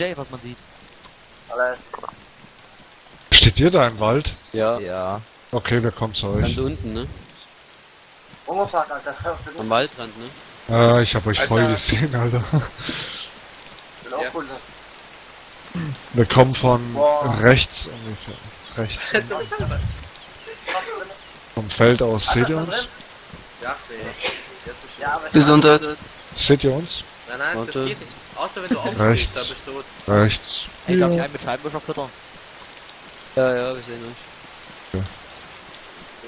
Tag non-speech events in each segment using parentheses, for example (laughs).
Jay, was man sieht. Alles. Steht ihr da im Wald? Ja, Ja. Okay, wir kommen zu ganz euch. unten, ne? Ungeparkt, Alter. Hörst du nicht? Am Waldrand, ne? Äh, ich hab euch voll Alter. gesehen, Alter. Ich will auch Ja. Wir kommen von Boah. rechts ungefähr. Rechts. (laughs) Vom Feld aus. Seht ihr uns? Ja, nee. Jetzt bestimmt. Ja, aber ich Gesundheit. Seht ihr uns? Nein, nein, Warte. das geht nicht. Außer wenn du aufstehst, Rechts. da bist du tot. Rechts. Ey, darf ich einen mit Scheibenwischer füttern? Ja, ja, wir sehen. Du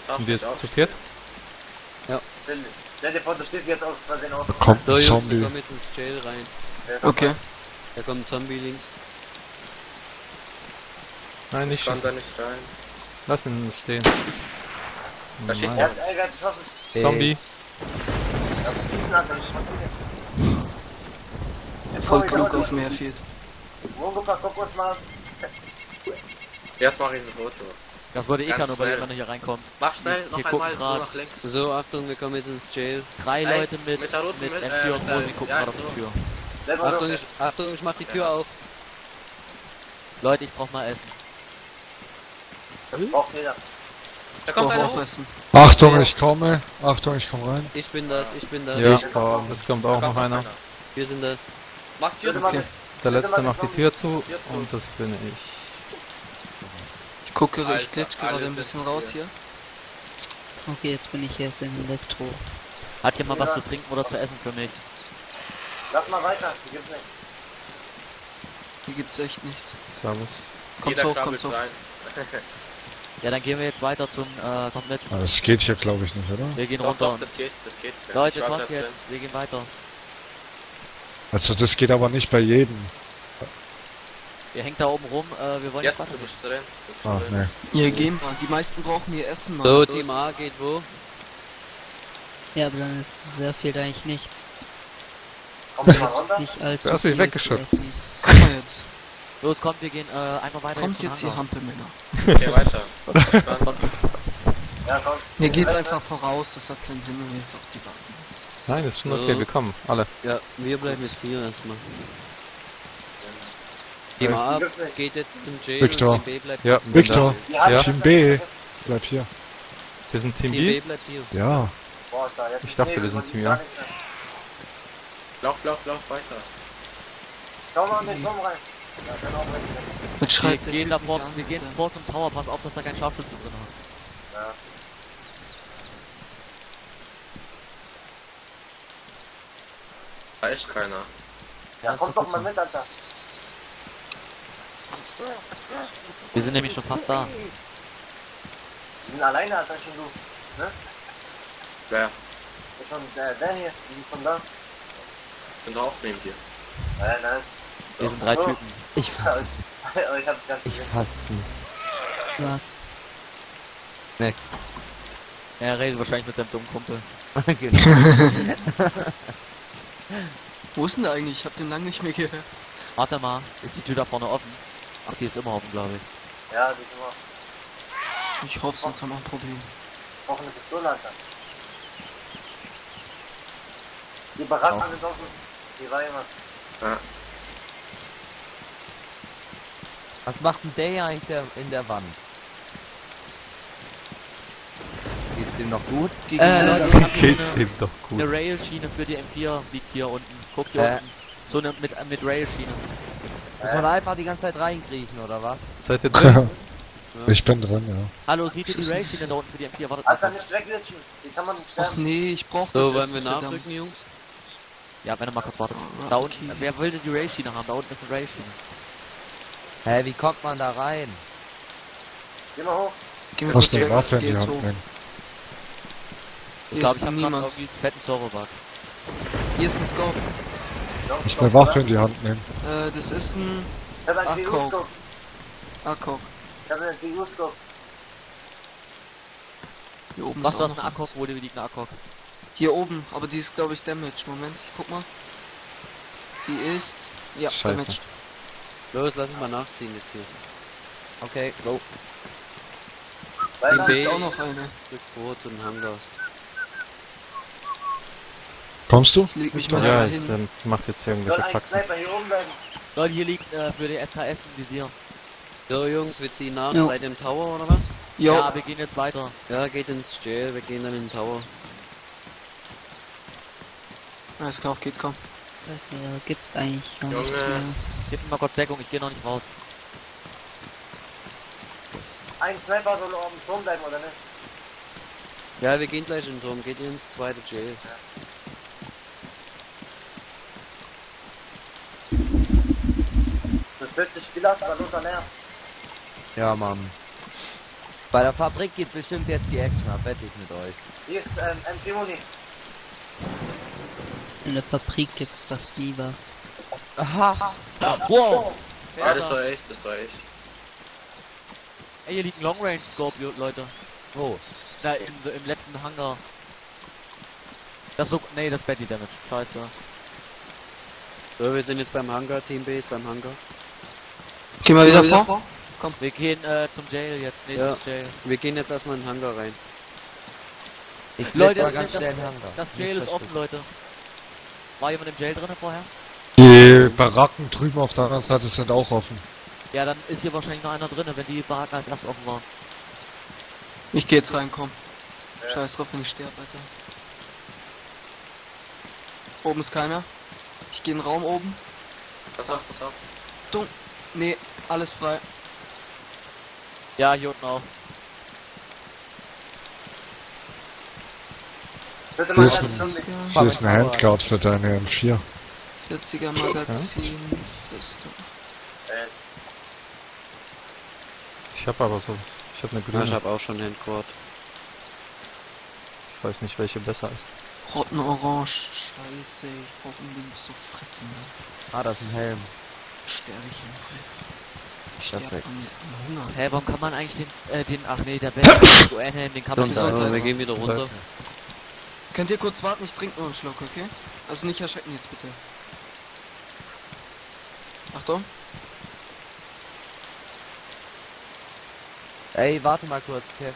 darfst Sind wir jetzt zu viert? Stell, stell dir vor, du stehst jetzt aus Versehen auf. Da kommt So, ein Jungs, wir Zombie. kommen jetzt ins Jail rein. Okay. Da kommt ein Zombie links. Nein, nicht Kann schießen. da nicht rein. Lass ihn stehen. Da Mann. Er er hat geschossen. Zombie. Ja, das ist ein anderer. Was Voll klug auf mehr fehlt. Ungeparkt, guck uns mal. Jetzt mach ich ein Foto. Das eh Ganz keiner überleben, schnell. wenn er hier reinkommt. Mach schnell, Hier noch gucken einmal so nach links. So, Achtung, wir kommen jetzt ins Jail. Drei Ey, Leute mit, mit der roten mit mit- M4 äh, und Mosi gucken ja, gerade auf die Tür. Selber Achtung, so. ich, Achtung, ich mach die Tür auf. Leute, ich brauch mal Essen. Braucht jeder. Da kommt einer hoch. essen. Achtung, ich komme. Achtung, ich komme rein. Ich bin das, ich bin das. Ja, Ich komm, es kommt auch noch einer. Wir sind das. Mach Tür Bitte mal Okay. Der letzte mal macht die Tür zu Tür zu. und das bin ich. Ich gucke, ich Alter, glitsch gerade ein bisschen raus hier. hier. Okay, jetzt bin ich jetzt in Elektro. Hat jemand was Ja. zu trinken oder zu essen für mich? Lass mal weiter. Hier gibt's nichts. Hier gibt's echt nichts. Servus. Jeder hoch, kommt's hoch. Ja, dann gehen wir jetzt weiter zum, äh, kommt mit. Aber das geht hier, glaube ich, nicht, oder? Wir gehen Doch, runter. doch, das geht, das geht. Leute, Ich kommt jetzt. Wir gehen weiter. Also das geht aber nicht bei jedem. Ihr hängt da oben rum, äh, wir wollen Jetzt, Ah, drin. nee. Hier, gehen wir. Die meisten brauchen hier Essen, Mann. So, Team A geht wo? Ja, aber dann ist sehr viel eigentlich nichts. Kommt ihr mal runter? Allzu Du hast mich weggeschubst. Komm mal jetzt. Los, kommt, wir gehen, äh, einmal weiter. Kommt jetzt hier. Hampelmänner. Geh weiter. (laughs) Ja, komm. Hier geht's einfach voraus, das hat keinen Sinn, wenn wir jetzt auf die warten. Nein, ist schon So. okay, wir kommen. Alle. Ja, wir bleiben jetzt hier erstmal. Team A Hier gibt's nichts. geht jetzt zum Jail Victor. und Team B bleibt Ja, Victor, Ja. Team B. bleib hier. Wir sind Team Team B B. bleibt hier. Ja. Boah, da, jetzt Ich dachte, wir sind Team A. Lauf, lauf, lauf weiter. Schau mal in den Turm rein. Ja, auch rein. Mit Wir schreibt gehen da vor, an, wir gehen vor zum Tower, pass auf, dass da kein Scharfschütze drin hat. Ja. Da ist keiner. Ja, ist komm doch mal mit, Alter. Wir sind nämlich schon fast da. Die sind alleine, Alter, schon du. Ne? Wer? Ist schon der, der hier. Die sind schon da. Ich bin auch neben dir. Nein, nein. Wir sind drei. Typen. Ich fass es. (laughs) Aber ich hab's gar nicht Ich fass es nicht. Was? Next. Er redet wahrscheinlich mit seinem dummen Kumpel. (laughs) genau. (laughs) Wo ist denn der eigentlich? Ich hab den lang nicht mehr gehört. Warte mal, ist die Tür da vorne offen? Ach, die ist immer offen, glaube ich. Ja, die sind immer. Ich hoffe, sonst haben wir ein Problem. Ich brauche eine Pistole, Alter. Die Baracken Auch. sind offen. Hier war jemand. Was macht denn der eigentlich der, in der Wand? Geht's ihm noch gut? Gegen Äh, Leute, ich hab eine, dem doch gut. eine Rail-Schiene für die M4 liegt hier unten. Guck hier Äh. unten. So eine mit, mit Rail-Schiene. Muss man einfach die ganze Zeit reinkriechen, oder was? Seid ihr drin? (laughs) ich bin drin, ja. Hallo, seht ihr die. Rail-Schiene da unten für die M4? Wartet mal. nicht wegglitschen. Die kann man nicht sterben. nee, ich brauch das So, wollen wir nachrücken, Jungs? Ja, wenn ihr mal kurz wartet. Da okay. unten, wer will denn die Rail-Schiene haben? Da unten ist eine Rail-Schiene. Hä, wie kommt man da rein? Geh mal hoch. Muss kurz eine weg. Waffe in die Hand nehmen. Ich Hier glaube, ist ich habe gerade irgendwie einen fetten Server-Bug. Hier ist ein Scope. Muss eine Waffe in die Hand nehmen. Äh, das ist ein Ich hab einen Coke. GU-Scope. Akok. Ich hab einen GU-Scope. Hier oben Was, ist du auch hast noch eine eins. AKOK? Wo liegt eine AKOK? Hier oben, aber die ist glaube ich damaged. Moment, ich guck mal. Die ist ja Scheiße. damaged. Los, lass uns mal nachziehen jetzt hier. Okay, go. Da B ist auch noch eine. rückt vor zum Hangar. Kommst du? Ich leg mich mal Ja, ich hin. mach jetzt Soll irgendwelche ein Faxen. Sniper hier oben bleiben? Leute, hier liegt äh, für die SKS ein Visier. So, Jungs, wir ziehen nach. Jo. Ihr im Tower oder was? Jo, Ja, wir gehen jetzt weiter. Ja, geht ins Jail, wir gehen dann in den Tower. alles klar, auf geht's, komm. Das äh, gibt's eigentlich gar nichts mehr. Gib mir mal kurz Deckung, ich gehe noch nicht raus. Ein Sniper soll auf dem Turm bleiben, oder nicht? Ja, wir gehen gleich in den Turm. Geht ihr ins zweite Jail. Das 40 Spieler war Lothar leer. Ja, Mann. Bei der Fabrik geht bestimmt jetzt die Action ab, wette ich mit euch. Hier ist ähm, MC Uni. In der Fabrik gibt's fast nie was. Aha. Wow! Ja, das war echt, das war echt. Ey, hier liegt ein Long Range Scope, Jo- Leute. Wo? Na, im, im letzten Hangar. Das so, nee, das Betty Damage. Scheiße. So, wir sind jetzt beim Hangar, Team Base beim Hangar. Geh mal wieder vor. Wir gehen äh, zum Jail jetzt, nächstes Jail. Wir gehen jetzt erstmal in den Hangar rein. Ich Leute, mal das- ganz das- schnell in den Hangar. Das Jail ist offen, Leute. War jemand im Jail drinne vorher? Die Baracken drüben auf der anderen Seite sind auch offen. Ja, dann ist hier wahrscheinlich noch einer drinne, wenn die Baracken als erst offen waren. Ich geh jetzt rein, komm. Scheiß drauf, wenn ich sterbe, Alter. Oben ist keiner. Ich gehe in den Raum oben. Pass auf, pass auf. Nee, alles frei. Ja, hier unten auch. Hier mal ist ein- Hier ist eine Handguard für deine M4. 40er Magazin. Äh, Ich habe aber so. Ich habe eine Ja, grüne. ich habe auch schon Handcord. Ich weiß nicht, welche besser ist. Rotten Orange. Scheiße, ich brauch unbedingt zu fressen. Ne? Ah, das ist ein Helm. Sterbe ich hier. Ich sterbe Perfekt. Hunger. Hä, warum kann man eigentlich den, äh, den, ach nee, der Bett, so Helm, den kann man nicht. So, wir gehen wieder runter. Könnt ihr kurz warten? Ich trinke nur einen Schluck, okay? Also nicht erschrecken jetzt bitte. Achtung. Ey, warte mal kurz, Kev.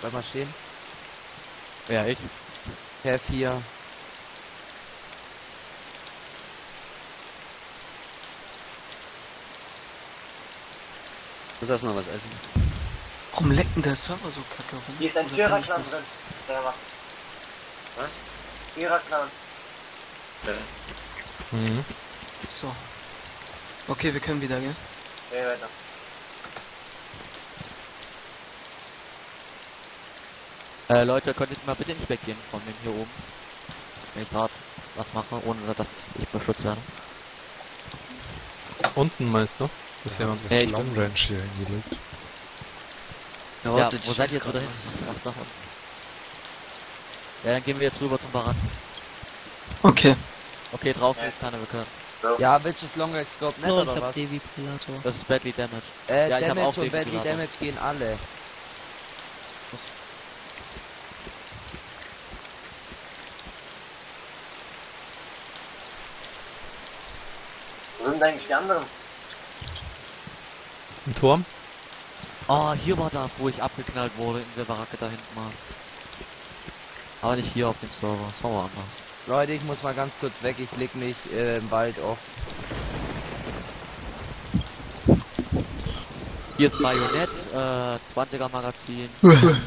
Bleib mal stehen. Ja, ich. Kev hier. Muss erstmal was essen. Warum leckt denn der Server so kacke rum? hier ist ein Vierer-Clan drin. Server. Was? Vierer-Clan. Äh, Mhm. So. Okay, wir können wieder, gell? Geh weiter. Äh, Leute, könnt ihr mal bitte nicht weggehen von dem hier oben? Wenn ich gerade was mache, ohne dass ich beschützt werde. Unten meinst du? Ist jemand? Das Ey, ist ich Long Range hier hingelegt. Ja, Ja, warte, wo ich seid ihr jetzt wieder hin? Ach, da unten. Ja, dann gehen wir jetzt rüber zum Baracken. Okay. Okay, draußen ist keiner, wir können. Ja, welches Long Range Scope nicht ich oder hab was? Defibrillator. Das ist Badly Damage. Äh, Ja, ich hab auch Damage und Badly. Damage gehen alle. Wo sind eigentlich die anderen? Im Turm? Oh, hier war das, wo ich abgeknallt wurde in der Baracke da hinten mal. Aber nicht hier auf dem Server, das war woanders. Leute, ich muss mal ganz kurz weg. Ich leg mich äh, im Wald auf. Hier ist ein Bajonett, äh, 20er Magazin. (laughs)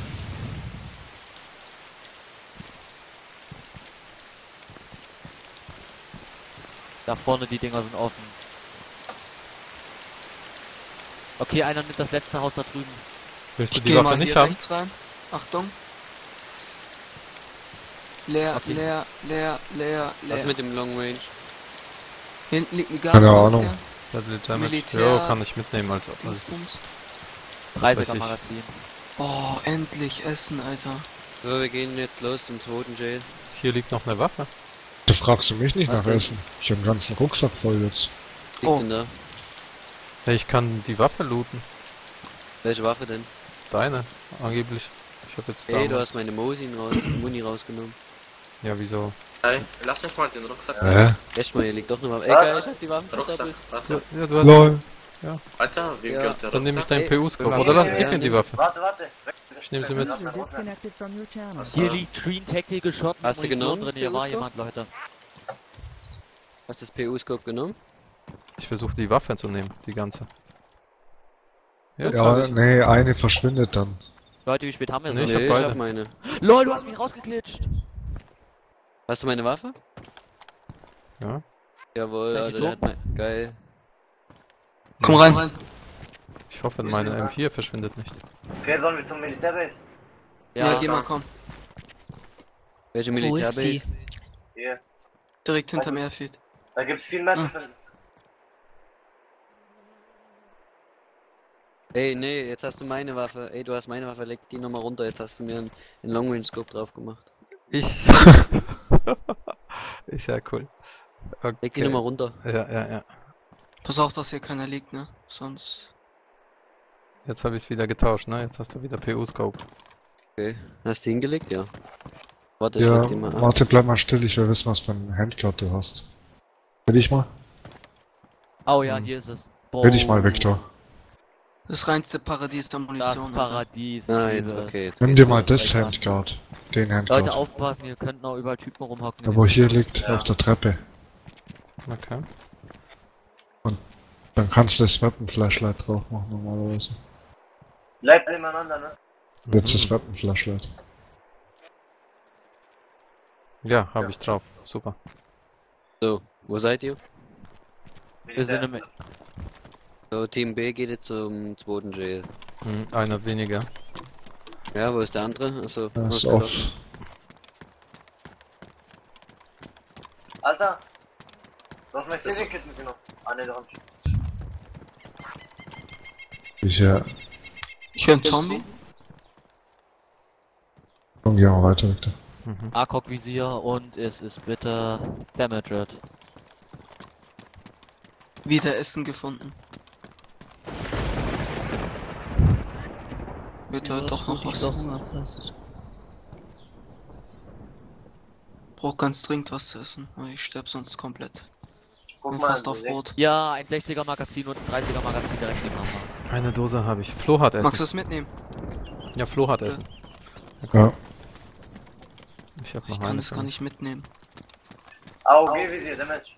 Da vorne die Dinger sind offen. Okay, einer nimmt das letzte Haus da drüben. Willst du Ich die Waffe nicht haben? rein. Achtung. Leer, Okay. leer, leer, leer, Was leer. mit dem Long Range? Hinten liegt eine Keine Gasmaske. Ahnung. Deadly Damage. Militär- Ja, kann ich mitnehmen als, als Dingsbums. 30er ich. Magazin. Oh, endlich Essen, Alter. So, wir gehen jetzt los zum zweiten Jail. Hier liegt noch eine Waffe. Du fragst du mich nicht Was nach denn? Essen. Ich hab einen ganzen Rucksack voll jetzt. Liegt Oh. denn da? Ja, ich kann die Waffe looten. Welche Waffe denn? Deine, angeblich. Ich hab jetzt Ey, du hast meine Mosin raus, Muni rausgenommen. Ja, wieso? Ey, lass mich mal den Rucksack. Hä? Echt mal, hier liegt doch eine Waffe. Ey, geil, ich hab die Waffe Rucksack, verdoppelt. Ja, ja du hast. Lol. Alter, wie Ja, gehört der Dann nehme ich Rucksack? deinen PU-Scope. ja, Oder lass ja, gib mir ja, die Waffe. Warte, warte. Ich nehm sie mit. Mal. Hier liegt Treen Tactical Shot Hast du genommen, drin, hier das war jemand, Leute. Hast du das PU-Scope genommen? Ich versuche die Waffe zu nehmen, die ganze. Jetzt Ja, nee, eine verschwindet dann. Leute, wie spät haben wir so? Nee, ich Nee, hab ich beide. hab meine. LOL, du hast mich rausgeglitscht. Hast du meine Waffe? Ja. Jawohl, Alter, der hat mein... Geil. Komm rein. Ich hoffe, meine das- M4 verschwindet nicht. Okay, sollen wir zum Militärbase? Ja, geh mal, komm. Welche Wo ist die? Militärbase? Hier. Direkt hinterm Airfield. Da gibt's viel mehr zu Ah. Ey, nee, jetzt hast du meine Waffe. Ey, du hast meine Waffe, leg die nochmal runter. Jetzt hast du mir einen, einen Long Range Scope drauf gemacht. Ich. (laughs) ist ja cool. Okay. Leg die nochmal runter. Ja, ja, ja. Pass auf, dass hier keiner liegt, ne? Sonst. Jetzt habe ich es wieder getauscht, ne? Jetzt hast du wieder PU-Scope. Okay. Hast du hingelegt? Ja. Warte, ich Ja, leg die mal ab. warte, bleib mal still, ich will wissen, was für ein Handcard du hast. Will ich mal? Oh ja, Hm. hier ist es. Will ich mal, Victor. Das reinste Paradies der Das Munition. Alter. Paradies. Ah, jetzt, liebe okay. es. Jetzt Nimm dir mal das. Handcard. Den Leute, Handcard. aufpassen, ihr könnt noch überall Typen rumhocken. Wo hier liegt, Ja. auf der Treppe. Okay. Dann kannst du das Weapon Flashlight drauf machen normalerweise. Bleibt nebeneinander, ne? Jetzt Mhm. das Weapon Flashlight. Ja, habe Ja. ich drauf. Super. So, wo seid ihr? Wir sind im, So, Team B geht jetzt zum zweiten Jail. Hm, einer weniger. Ja, wo ist der andere? Wo ist off. Alter! Du hast mein Civic Kit mitgenommen. Ah, ne, da hab ich. Ich ja. Ich höre einen Zombie. Komm, geh mal weiter, Victor. Mhm. ACOG Visier und es ist bitte Damaged. Wieder Essen gefunden. Wird heute doch noch was. Fast. Brauch ganz dringend was zu essen. weil Ich sterb sonst komplett. Guck mal, fast auf siehst- Rot. Ja, ein 60er Magazin und ein 30er Magazin direkt nebeneinander. Eine Dose habe ich. Flo hat Essen. Magst du es mitnehmen? Ja, Flo hat Essen. Ja. Ich Ich noch kann eine. es gar nicht mitnehmen. AOG Visier, Damage.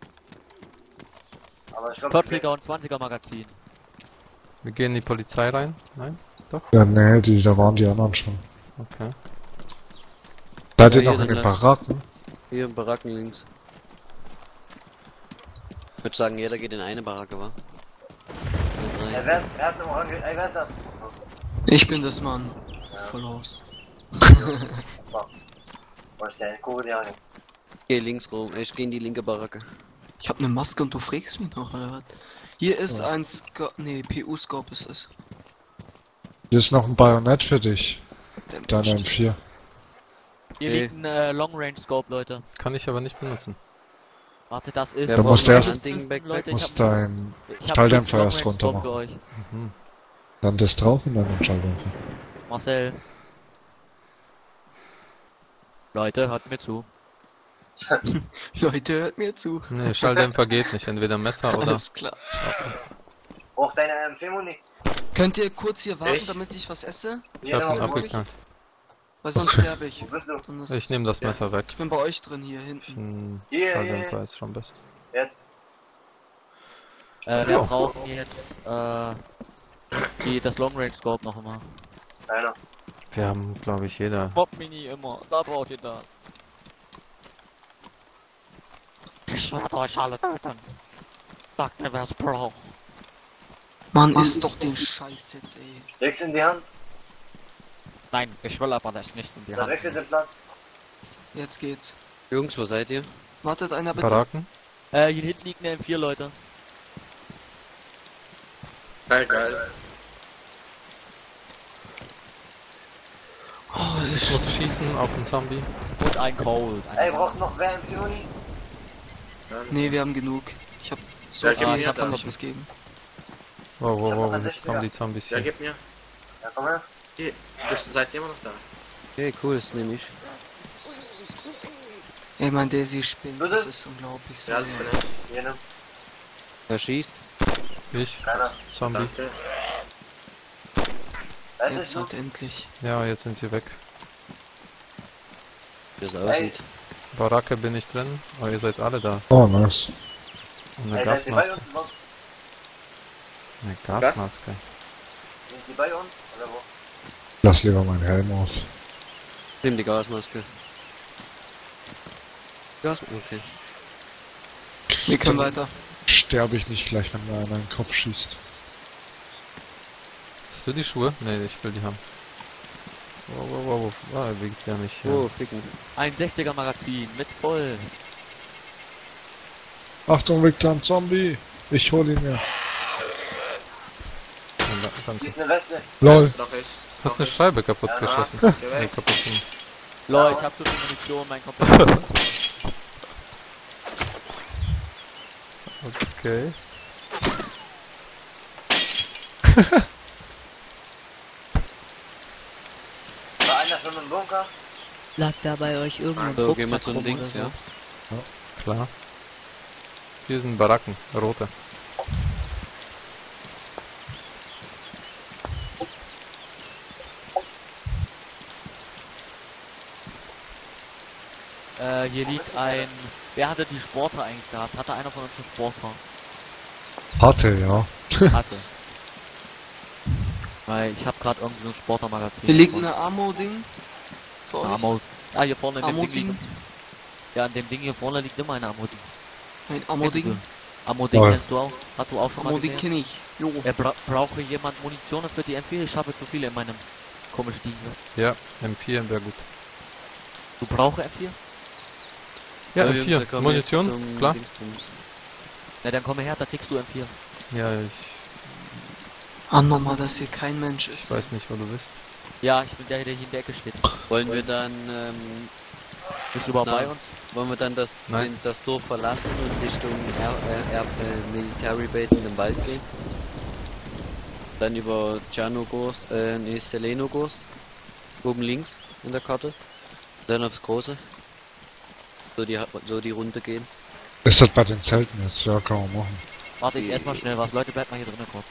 Aber ich glaube, 40er und 20er Magazin. Wir gehen in die Polizei rein. Nein? Doch? Ja, nee, die, da waren die anderen schon. Okay. Seid ihr Ja, noch hier, in den. Baracken? Hier im Baracken links. Ich würde sagen, jeder geht in eine Baracke, wa? Drei. wer ist, er hat eine Orange, ey, wer ist das? Ich bin das Mann. Voll aus. Wo ist der Kugel, ja, Geh links rum. Ich geh in die linke Baracke. Ich hab ne Maske und du frägst mich noch, oder was? Hier ist ein Sco nee, PU-Scope ist es. Hier ist noch ein Bajonett für dich. Deine Mist. M4. Hier Ey. liegt ein äh, Long Range Scope, Leute. Kann ich aber nicht benutzen. Warte, das ist. Ja, musst du braucht erst- Ding Backpack. Leute, Musst dein ich hab Schalldämpfer erst runter für euch. Mhm. dann das drauf und dann den Schalldämpfer. Marcel. Leute, hört mir zu. (laughs) Leute, hört mir zu. Nee, Schalldämpfer geht nicht. Entweder Messer (laughs) oder. Alles klar. Braucht deine M4-Muni? Könnt ihr kurz hier warten, Echt? damit ich was esse? Ich hab was ihn brauch ich? abgeknallt. Weil sonst sterbe ich. Ich nehme das Messer weg. Ich bin bei euch drin, hier hinten. Hier, Schalldämpfer hier. ist schon besser. Jetzt. Äh, wir brauchen jetzt, äh, die, das Long Range Scope noch immer. Einer. Wir haben, glaube ich, jeder. Pop Mini immer. Da braucht ihr das. Ich werde euch alle töten. Sagt mir, wer es braucht. Mann, ist doch den Scheiß jetzt, ey. Leg's in die Hand. Nein, ich will aber das nicht in die Dann Hand. wechselt den Platz. Jetzt geht's. Jungs, wo seid ihr? Wartet einer bitte. Baracken? Äh, hier hinten liegt eine M4, Leute. Geil, geil. Oh, Ich muss schießen auf den Zombie. Und ein Cold. Ein Ey, braucht noch wer M4-Muni? nee, wir haben genug. Ich hab so Ja, viel, ich kann das. nicht was geben. Wow, wow, wow, jetzt 60er. kommen die Zombies Ja, hier. gib mir. Ja, komm her. Hier, bist, seid ihr immer noch da? Okay, cool, das nehme ich. Ey, mein Daisy spinnt. Du Das das? ist unglaublich. So, Ja, das bin ich. Nimm. Wer schießt? Ich, Keiner. Zombie. Danke. Jetzt es halt endlich. Ja, jetzt sind sie weg. Wie Ey, aussieht. Baracke bin ich drin. Oh, ihr seid alle da. Oh, nice. Und eine Gasmaske. Eine Gasmaske. Sind die bei uns? Oder wo? Lass lieber meinen Helm auf. Nimm die Gasmaske. Gas, okay. Wir können weiter. Sterbe ich nicht gleich, wenn mir einer in den Kopf schießt. Hast du die Schuhe? Nee, ich will die haben. Wow, wow, wow, wow. Ah, er wiegt ja nicht. Ja. Oh, ficken. Ein 60er Magazin mit voll. Achtung, Victor, ein Zombie! Ich hol ihn mir. Ja, danke. ist eine Weste. Lol. Ich. Hast eine Scheibe kaputt Ja, geschossen. Geh Nee, kaputt. Leute, ich hab zu viel Munition, mein kompletter. Okay. War einer schon im Bunker? Lag da bei euch irgendwo ein So, gehen wir zum Dings, oder ja. so? Klar. Hier sind Baracken, rote. Äh, hier liegt ein... Wer hatte die Sporter eigentlich gehabt? Hatte einer von uns einen Sporter? Hatte, ja. Hatte. (laughs) Weil ich habe gerade irgendwie so ein Sportermagazin. Hier liegt eine Ammo-Ding. Ammo. Ah, hier vorne in dem Ding liegt... Ja, in dem Ding hier vorne liegt immer eine Ammo-Ding. Ein Ammo-Ding. Ammo-Ding Toll. kennst du auch? Hast du auch schon mal Ammo-Ding gesehen? kenne ich. Jo. Er bra brauche jemand Munition für die M4? Ich habe zu viele in meinem komischen Ding. Ja, M4 wäre gut. Du brauchst M4? Ja, wir- M4. wir kommen Munition, klar. Dingsbums. Na dann komm her, da kriegst du M4. Ja, ich Ah, nochmal, dass hier kein Mensch ist. weiß nicht, wo du bist. Ja, ich bin der, der hier in der Ecke steht. Wollen wir dann, ähm, Bist du überhaupt bei uns? wollen wir dann das, Nein. den, das Dorf verlassen und Richtung R, R, R, äh, Military Base in den Wald gehen? Dann über Tschernogorsk, äh, nee, Selenogorsk. Oben links in der Karte. Dann aufs Große. So die, so die Runde gehen. Ist das bei den Zelten jetzt? Ja, kann man machen. Warte, ich erstmal schnell was. Leute, bleibt mal hier drinnen kurz.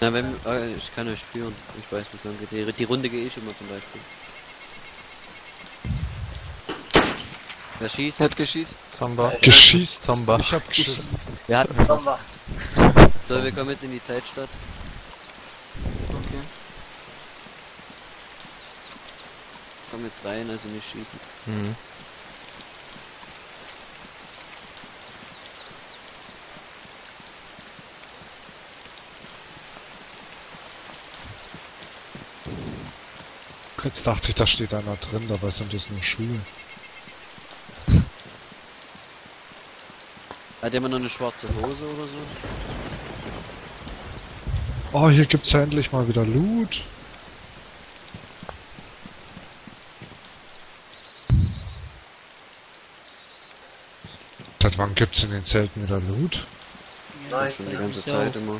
Na, wenn, äh, ich kann euch führen. Ich weiß, wie es lang geht. Die, die Runde gehe ich immer zum Beispiel. Wer schießt? Er hat geschießt. Zamba. Geschießt. Zamba. Ich hab geschissen. Wer hat Sommer. So, wir kommen jetzt in die Zeitstadt. Okay. Kommen jetzt rein, also nicht schießen. Mhm. Jetzt dachte ich, da steht einer drin, dabei sind das nur Schuhe. Hat jemand noch eine schwarze Hose oder so? Oh, hier gibt's ja endlich mal wieder Loot. Seit wann gibt's in den Zelten wieder Loot? Nein. Schon die ganze. Zeit immer.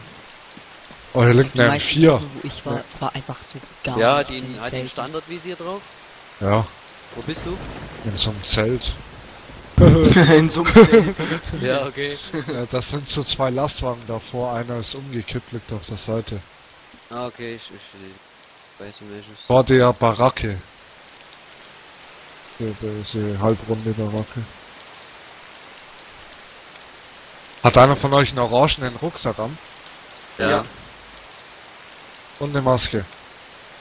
Oh, hier liegt Die eine meisten M4. Sachen, wo ich war, war einfach so gar Ja, nicht den hat ein Zelten. Standardvisier drauf. Ja, Wo bist du? in so einem Zelt. (laughs) (laughs) in so einem Zelt. Ja, okay. Ja, das sind so zwei Lastwagen davor. Einer ist umgekippt, liegt auf der Seite. Ah, okay, ich, ich weiß nicht welches. Vor der Baracke. Die- Diese halbrunde Baracke. Hat einer von euch einen orangenen Rucksack an? Ja. Und eine Maske?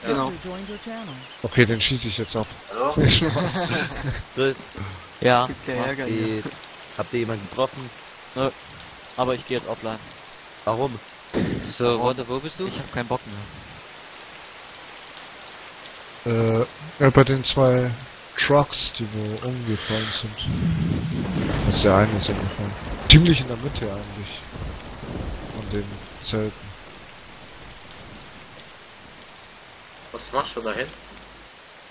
Genau. Okay, den schieße ich jetzt ab. Hallo? (laughs) Chris, (laughs) Ja, der geht. Habt ihr jemanden getroffen? aber ich gehe jetzt offline. Warum? So, warte, wo bist du? Ich habe keinen Bock mehr. äh, bei den zwei Trucks, die wo umgefallen sind. Also der eine ist umgefallen. Ziemlich in der Mitte eigentlich. Von den Zelten. Was machst du dahin?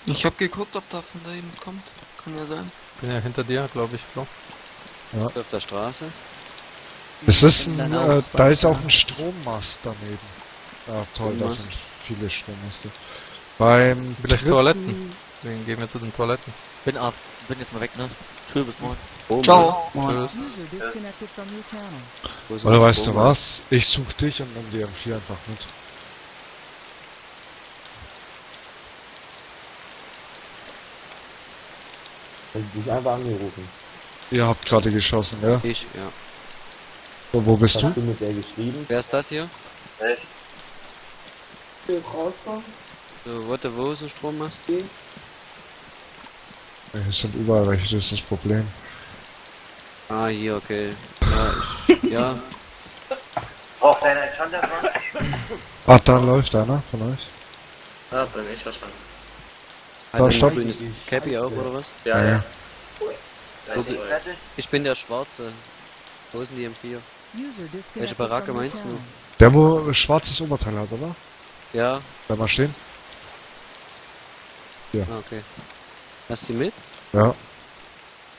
Ich hab geguckt, ob da von da jemand kommt. Kann ja sein. Bin ja hinter dir, glaube ich, Flo. Auf der Straße. Es ist ein, äh, da ist auch ein Strommast daneben. Ja, toll, da sind viele Strommaste. Beim Vielleicht dritten- Toiletten. Deswegen gehen wir zu den Toiletten. Bin ab. Bin jetzt mal weg, ne? Tschüss, bis morgen. Oh, Ciao. Tschüss. ist Oder weißt du was? Ich such dich und nimm die M4 einfach mit. Dich einfach angerufen. Ihr habt gerade geschossen, ja? Ich, ja. So, wo bist Hast du? du mit der geschrieben? Wer ist das hier? Echt? So, warte, wo ist ein Strommast? Hier sind überall welche, das ist das Problem. Ah, hier, okay. Ja, ich, ja, (laughs) Braucht einer einen Schanderbrand? Ah, da läuft einer von euch. Ja, bin ich wahrscheinlich. Da, ein stopp. grünes Cappy auch, oder was? Ja, ja. Seid ihr fertig? Ich bin der Schwarze. Wo ist denn die M4? Welche Baracke meinst du? Der, wo ein schwarzes Oberteil hat, oder? Ja, Bleib mal stehen. ah, okay. Hast du die mit? Ja.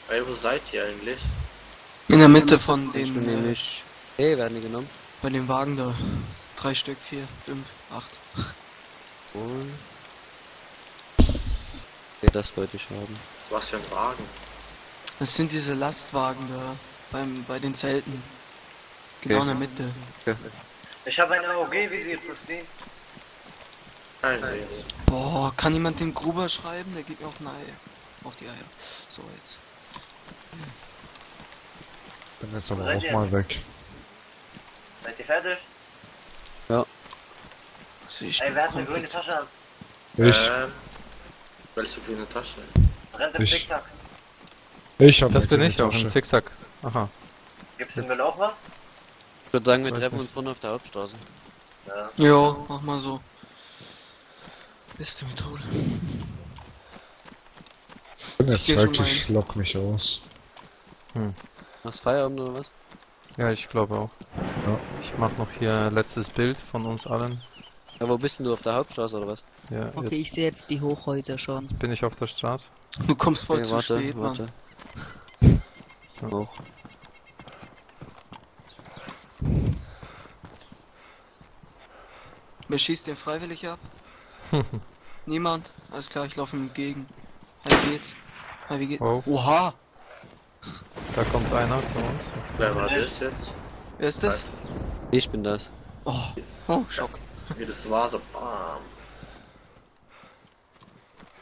Ey, wo seid ihr eigentlich? In der Mitte von den, äh, nämlich... Hey, werden die genommen? bei dem Wagen da. Drei Stück, vier, fünf, acht. Und... Okay, das wollte ich haben. Was für ein Wagen? Das sind diese Lastwagen da, beim, bei den Zelten. Genau Okay. in der Mitte. Ich habe eine AOG-Visier plus den. Kein Sehen. Boah, kann jemand den Gruber schreiben? Der geht mir auf den Ei. Auf die Eier. So, jetzt. Bin jetzt aber Seid auch ihr mal jetzt? weg. Seid ihr fertig? Ich Ey, wer hat eine grüne Tasche an? Ich, Ähm, welche grüne Tasche? Brennt im Ich. Ich hab Das eine bin grüne ich auch im Tasche. Zickzack. Aha. Gibt's im Müll auch was? Ich würde sagen, wir Weiß treffen nicht. uns vorne auf der Hauptstraße. Ja. Jo, mach mal so. Beste Methode. Ich bin jetzt geh schon weg, mal ich lock mich aus. Machst Feierabend oder was? Ja, ich glaube auch. Ja. Ich mach noch hier ein letztes Bild von uns allen. Ja, wo bist denn du auf der Hauptstraße oder was? Ja, Okay, ich sehe jetzt die Hochhäuser schon. jetzt bin ich auf der Straße. Du kommst voll Okay, zu warte, spät, Mann. warte. Auch. Wer schießt den freiwillig ab? (laughs) Niemand? Alles klar, ich laufe ihm entgegen. Wie geht's? Hi, wie geht's? Oh, Oha! da kommt einer zu uns. Wer war das jetzt? Wer ist das? Ich bin das. Oh, oh, Schock. Wie das war, so bam.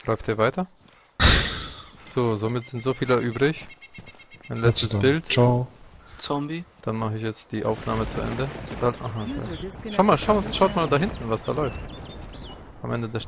Läuft ihr weiter? (laughs) So, somit sind so viele übrig. Ein letztes Bild. Ciao. Zombie. Dann mache ich jetzt die Aufnahme zu Ende. Da, aha, Schau mal, schau, schaut mal da hinten, was da läuft. Am Ende der